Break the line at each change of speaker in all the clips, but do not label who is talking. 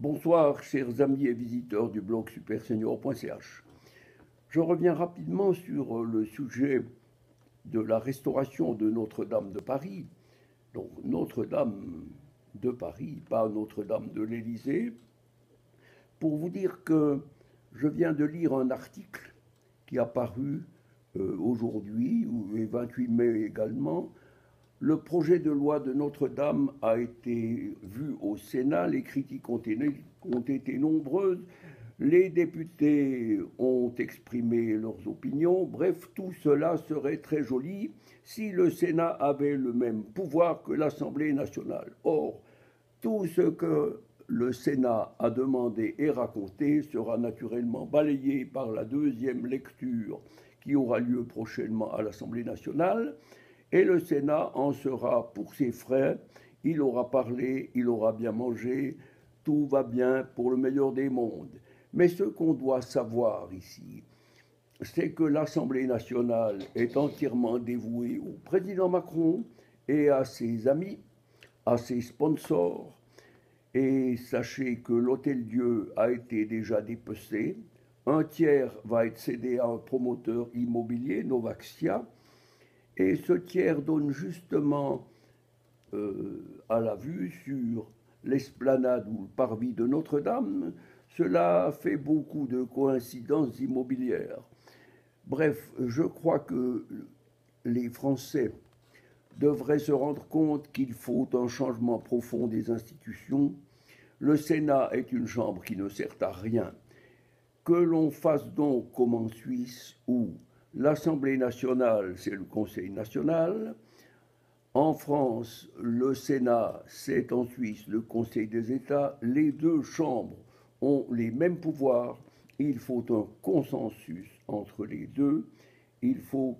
Bonsoir, chers amis et visiteurs du blog supersenior.ch. Je reviens rapidement sur le sujet de la restauration de Notre-Dame de Paris. Donc Notre-Dame de Paris, pas Notre-Dame de l'Élysée, pour vous dire que je viens de lire un article qui a paru euh, aujourd'hui, ou le 28 mai également, le projet de loi de Notre-Dame a été vu au Sénat, les critiques ont été, nombreuses, les députés ont exprimé leurs opinions, bref, tout cela serait très joli si le Sénat avait le même pouvoir que l'Assemblée nationale. Or, tout ce que le Sénat a demandé et raconté sera naturellement balayé par la deuxième lecture qui aura lieu prochainement à l'Assemblée nationale et le Sénat en sera pour ses frais. Il aura parlé, il aura bien mangé, tout va bien pour le meilleur des mondes. Mais ce qu'on doit savoir ici, c'est que l'Assemblée nationale est entièrement dévouée au président Macron et à ses amis, à ses sponsors. Et sachez que l'Hôtel Dieu a été déjà dépecé. Un tiers va être cédé à un promoteur immobilier, Novaxia, et ce tiers donne justement euh, à la vue sur l'esplanade ou le parvis de Notre-Dame. Cela fait beaucoup de coïncidences immobilières. Bref, je crois que les Français devraient se rendre compte qu'il faut un changement profond des institutions. Le Sénat est une chambre qui ne sert à rien. Que l'on fasse donc comme en Suisse où L'Assemblée nationale, c'est le Conseil national. En France, le Sénat, c'est en Suisse le Conseil des États. Les deux chambres ont les mêmes pouvoirs. Il faut un consensus entre les deux. Il faut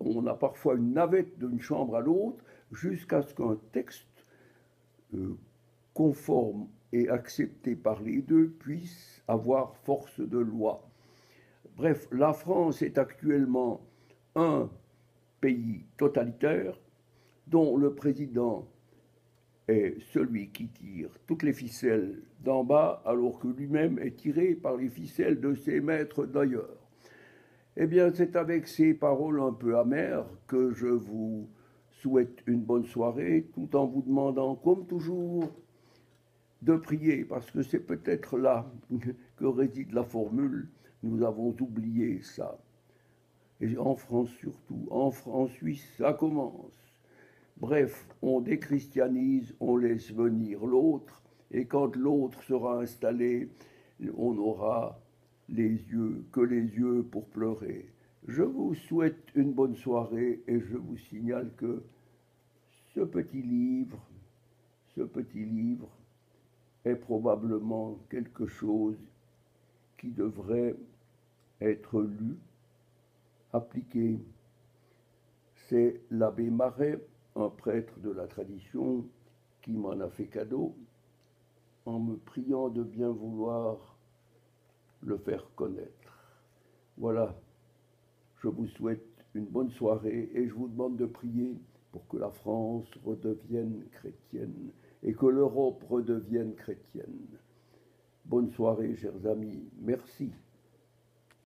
on a parfois une navette d'une chambre à l'autre jusqu'à ce qu'un texte euh, conforme et accepté par les deux puisse avoir force de loi. Bref, la France est actuellement un pays totalitaire dont le président est celui qui tire toutes les ficelles d'en bas alors que lui-même est tiré par les ficelles de ses maîtres d'ailleurs. Eh bien, c'est avec ces paroles un peu amères que je vous souhaite une bonne soirée tout en vous demandant, comme toujours, de prier parce que c'est peut-être là que réside la formule nous avons oublié ça. Et en France surtout, en, France, Suisse, ça commence. Bref, on déchristianise, on laisse venir l'autre, et quand l'autre sera installé, on aura les yeux, que les yeux pour pleurer. Je vous souhaite une bonne soirée et je vous signale que ce petit livre, ce petit livre est probablement quelque chose qui devrait être lu, appliqué. C'est l'abbé Marais, un prêtre de la tradition, qui m'en a fait cadeau en me priant de bien vouloir le faire connaître. Voilà, je vous souhaite une bonne soirée et je vous demande de prier pour que la France redevienne chrétienne et que l'Europe redevienne chrétienne. Bonne soirée, chers amis. Merci.